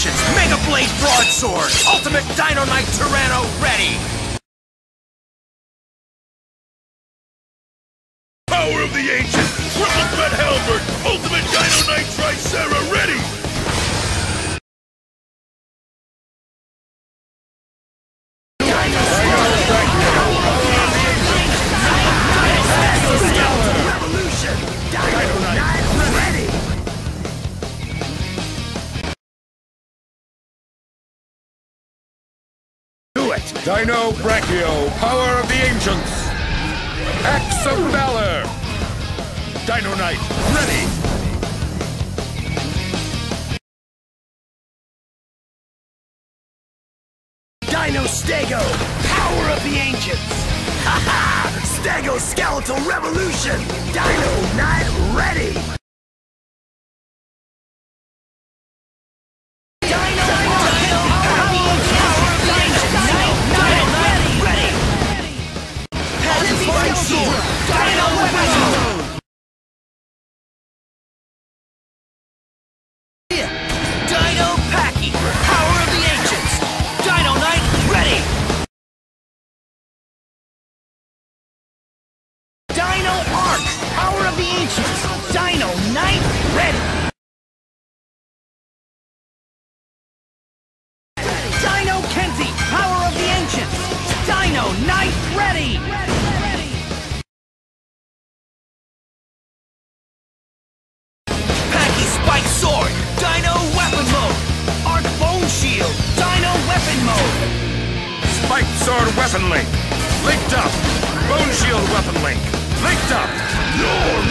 Ancients! Mega Blade Broadsword! Ultimate Dino Knight Tyranno ready! Power of the Ancients! Triple Threat Halberd! Ultimate Dino Do it! Dino Brachio, power of the ancients! Axe of Valor! Dino Knight, ready! Dino Stego! Power of the Ancients! Ha ha! Stego Skeletal Revolution! Dino Knight ready! Spike Sword Weapon Link! Linked up! Bone Shield Weapon Link! Linked up! You're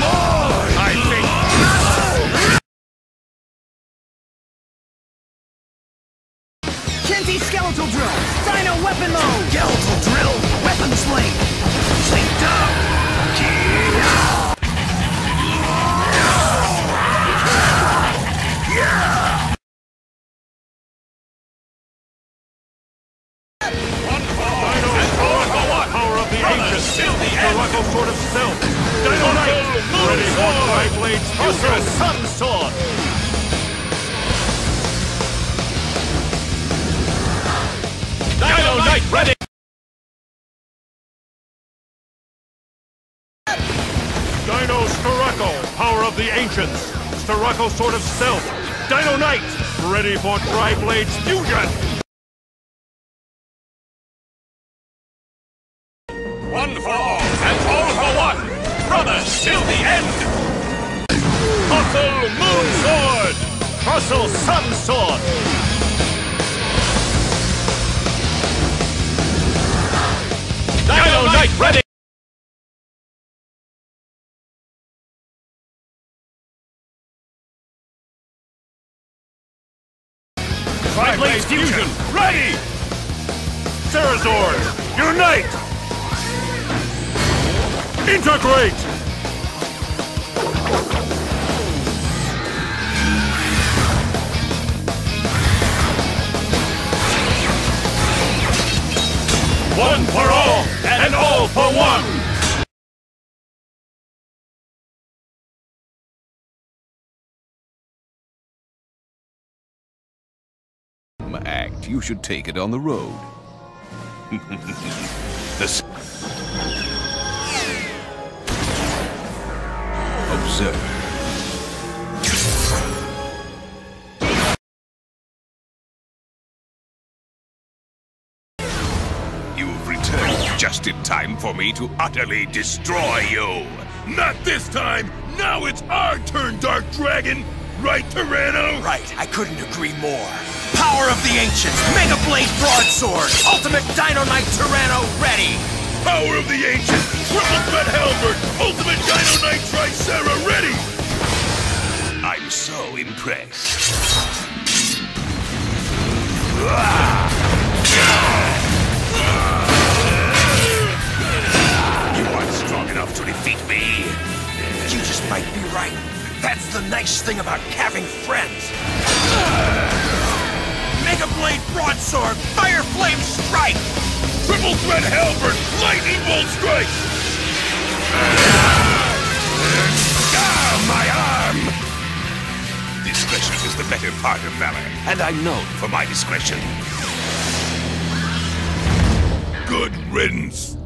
Sword of Stealth! Dino Knight! Ready for Tri-Blades Future Sun Sword! Dino Knight ready! Dino Scirocco, Power of the Ancients! Scirocco Sword of Stealth! Dino Knight! Ready for Tri-Blades Fusion! One for all, and all for one! Brothers till the end! Hustle Moon Sword! Hustle Sun Sword! Dino Knight ready! Tri-Blades Fusion, ready! Cerazord, unite! Integrate! One for all, and all for one! act, you should take it on the road. the s- Observe. You've returned just in time for me to utterly destroy you. Not this time! Now it's our turn, Dark Dragon! Right, Tyranno? Right, I couldn't agree more. Power of the Ancients! Mega Blade Broadsword! Ultimate Dino Knight Tyranno ready! Power of the Ancient! Triple Threat Halberd! Ultimate Dino Knight Tricera ready! I'm so impressed. You aren't strong enough to defeat me. You just might be right. That's the nice thing about having friends. Mega Blade Broadsword! Fire Flame Strike! Triple Threat Halberd! Lightning Bolt Strike! Ah, my arm! Discretion is the better part of valor, and I'm known for my discretion. Good riddance.